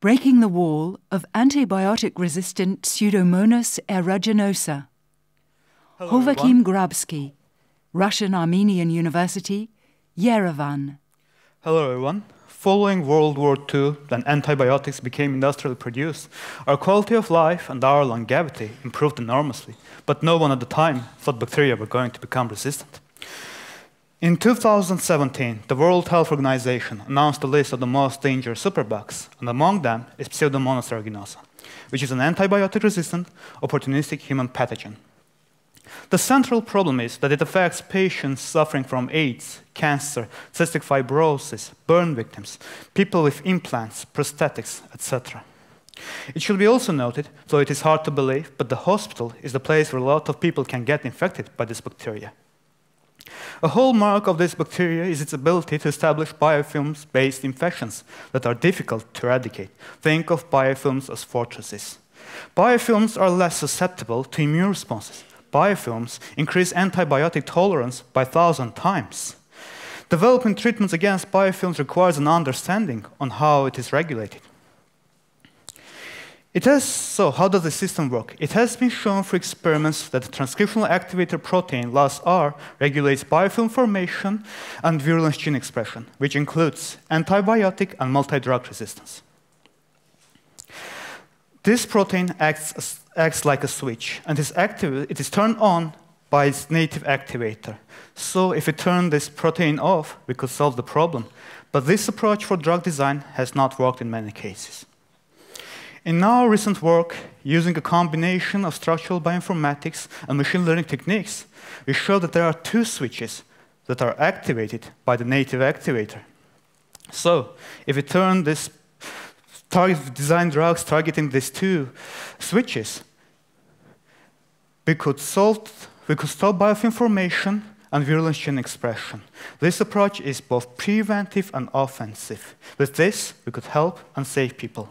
Breaking the wall of antibiotic resistant Pseudomonas aeruginosa. Hovakim. Grabski, Russian Armenian University, Yerevan. Hello, everyone. Following World War II, when antibiotics became industrially produced, our quality of life and our longevity improved enormously, but no one at the time thought bacteria were going to become resistant. In 2017, the World Health Organization announced a list of the most dangerous superbugs, and among them is Pseudomonas aeruginosa, which is an antibiotic-resistant, opportunistic human pathogen. The central problem is that it affects patients suffering from AIDS, cancer, cystic fibrosis, burn victims, people with implants, prosthetics, etc. It should be also noted, though it is hard to believe, but the hospital is the place where a lot of people can get infected by this bacteria. A hallmark of this bacteria is its ability to establish biofilms-based infections that are difficult to eradicate. Think of biofilms as fortresses. Biofilms are less susceptible to immune responses. Biofilms increase antibiotic tolerance by 1,000 times. Developing treatments against biofilms requires an understanding on how it is regulated. It has, so how does the system work? It has been shown through experiments that the transcriptional activator protein, LasR, regulates biofilm formation and virulence gene expression, which includes antibiotic and multi-drug resistance. This protein acts, acts like a switch, and is active, it is turned on by its native activator. So if we turn this protein off, we could solve the problem. But this approach for drug design has not worked in many cases. In our recent work, using a combination of structural bioinformatics and machine learning techniques, we show that there are two switches that are activated by the native activator. So, if we turn this target design drugs targeting these two switches, we could solve, we could stop biofilm formation and virulence gene expression. This approach is both preventive and offensive. With this, we could help and save people.